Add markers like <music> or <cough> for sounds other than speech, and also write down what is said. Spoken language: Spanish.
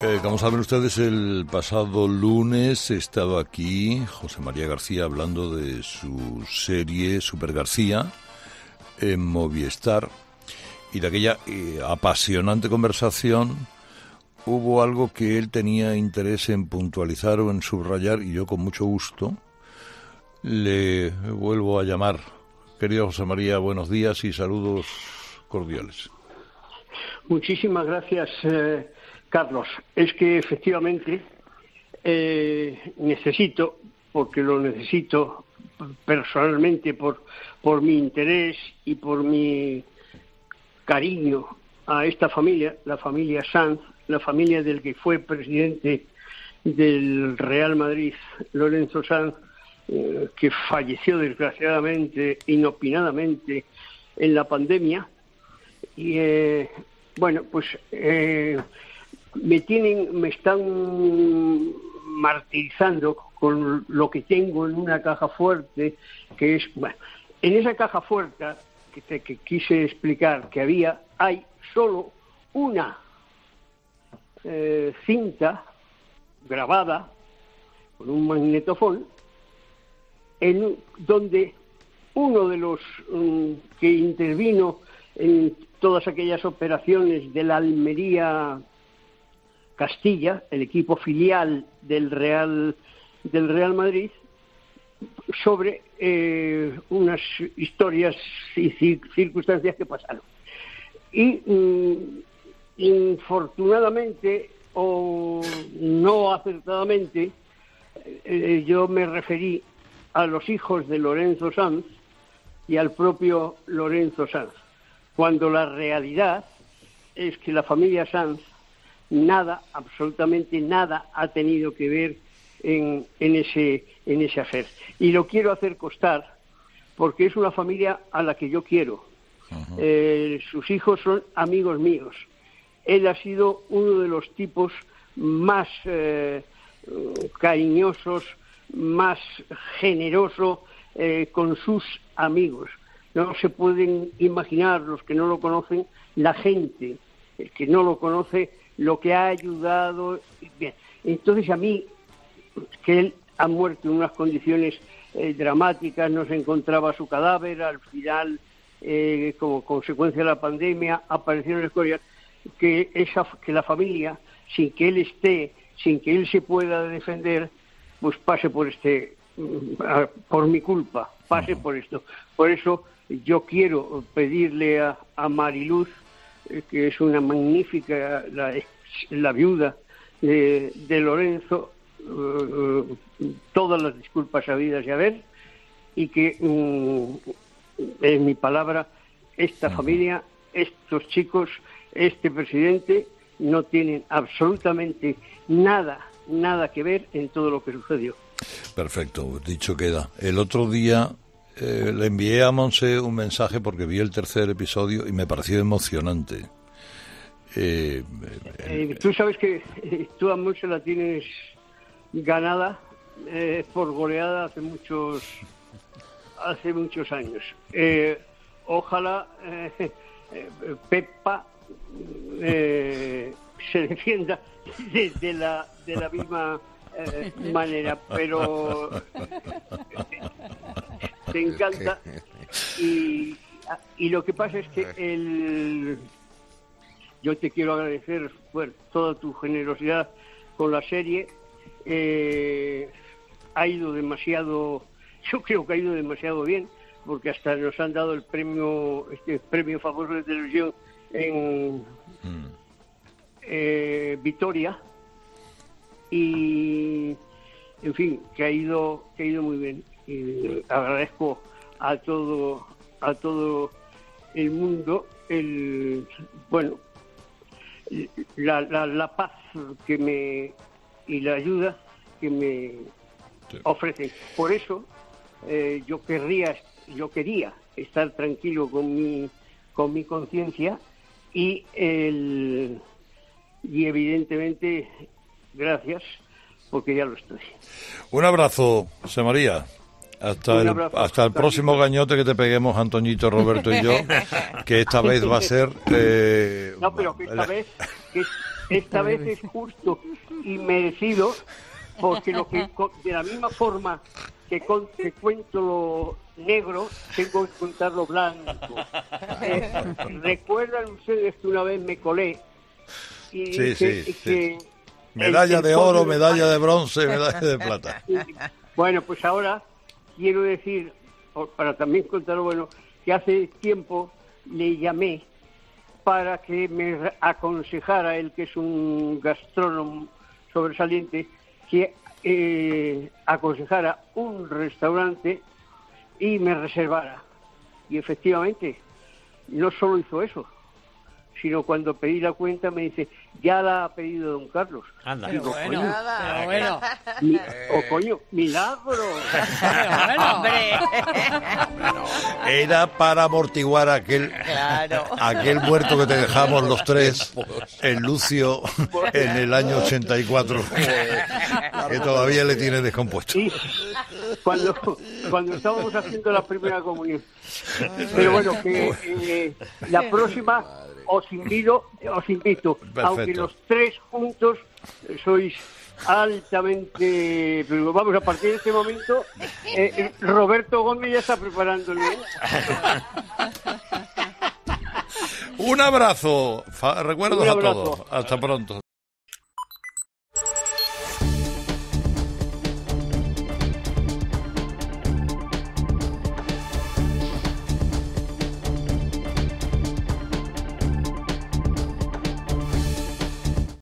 Eh, como saben ustedes, el pasado lunes estaba aquí José María García hablando de su serie Super García en Movistar y de aquella eh, apasionante conversación hubo algo que él tenía interés en puntualizar o en subrayar y yo con mucho gusto le vuelvo a llamar. Querido José María, buenos días y saludos cordiales. Muchísimas gracias. Eh Carlos, es que efectivamente eh, necesito, porque lo necesito personalmente por, por mi interés y por mi cariño a esta familia, la familia Sanz, la familia del que fue presidente del Real Madrid, Lorenzo Sanz, eh, que falleció desgraciadamente, inopinadamente, en la pandemia. Y eh, bueno, pues me tienen, me están martirizando con lo que tengo en una caja fuerte, que es, en esa caja fuerte que, que quise explicar que había, hay solo una eh, cinta grabada con un magnetofón, en donde uno de los mm, que intervino en todas aquellas operaciones de la Almería Castilla, el equipo filial del Real, del Real Madrid, sobre eh, unas historias y circunstancias que pasaron. Y mm, infortunadamente o no acertadamente, eh, yo me referí a los hijos de Lorenzo Sanz y al propio Lorenzo Sanz, cuando la realidad es que la familia Sanz nada, absolutamente nada ha tenido que ver en, en, ese, en ese hacer. Y lo quiero hacer costar porque es una familia a la que yo quiero. Eh, sus hijos son amigos míos. Él ha sido uno de los tipos más eh, cariñosos, más generoso eh, con sus amigos. No se pueden imaginar los que no lo conocen, la gente, el que no lo conoce, lo que ha ayudado. Bien, entonces a mí, que él ha muerto en unas condiciones eh, dramáticas, no se encontraba su cadáver, al final, eh, como consecuencia de la pandemia, apareció en escoria, que, esa, que la familia, sin que él esté, sin que él se pueda defender, pues pase por este, mm, por mi culpa, pase por esto. Por eso yo quiero pedirle a, a Mariluz, que es una magnífica, la, viuda de, Lorenzo, eh, todas las disculpas habidas y haber, y que mm, en mi palabra, esta familia, estos chicos, este presidente, no tienen absolutamente nada, nada que ver en todo lo que sucedió. Perfecto, dicho queda. El otro día eh, le envié a Monse un mensaje porque vi el tercer episodio y me pareció emocionante. Eh, eh, tú sabes que tú a Monse la tienes ganada por goleada hace muchos hace muchos años. ojalá Pepa se defienda de, la de la misma manera, pero te encanta. <laughs> Y, y lo que pasa es que el, yo te quiero agradecer por toda tu generosidad con la serie. Eh, ha ido demasiado, <laughs> yo creo que ha ido demasiado bien, porque hasta nos han dado el premio, este premio famoso de televisión en mm. eh, Vitoria. Y, en fin, que ha ido, que ha ido muy bien y agradezco a todo a todo el mundo el bueno la, la, paz que me y la ayuda que me ofrecen. Por eso eh, yo querría yo quería estar tranquilo con mi con mi conciencia y el y evidentemente gracias porque ya lo estoy. Un abrazo José María hasta el, hasta el próximo gañote que te peguemos Antoñito, Roberto y yo, <laughs> que esta vez va a ser... Eh, no, pero que esta vez, esta vez es justo y merecido, porque lo que, de la misma forma que, cuento lo negro, tengo que contar lo blanco. <laughs> Eh, Recuerdan ustedes que una vez me colé y que medalla de oro, medalla de bronce, medalla de plata. <laughs> Bueno, pues ahora quiero decir, para también contar bueno, que hace tiempo le llamé para que me aconsejara, él que es un gastrónomo sobresaliente, que eh, aconsejara un restaurante y me reservara. Y efectivamente, no solo hizo eso, sino cuando pedí la cuenta me dice, ya la ha pedido don Carlos. Anda. Digo, bueno, bueno. o coño, milagro. <laughs> hombre. Era para amortiguar aquel, aquel muerto que te dejamos los tres, el Lucio, en el año 84, que todavía le tiene descompuesto. Sí, cuando, cuando estábamos haciendo la primera comunión. Pero bueno, que eh, la próxima os invito, os invito, aunque los tres juntos sois altamente, pero vamos, a partir de este momento, eh, eh, Roberto Gómez ya está preparándolo. Un abrazo, recuerdo a todos, hasta pronto.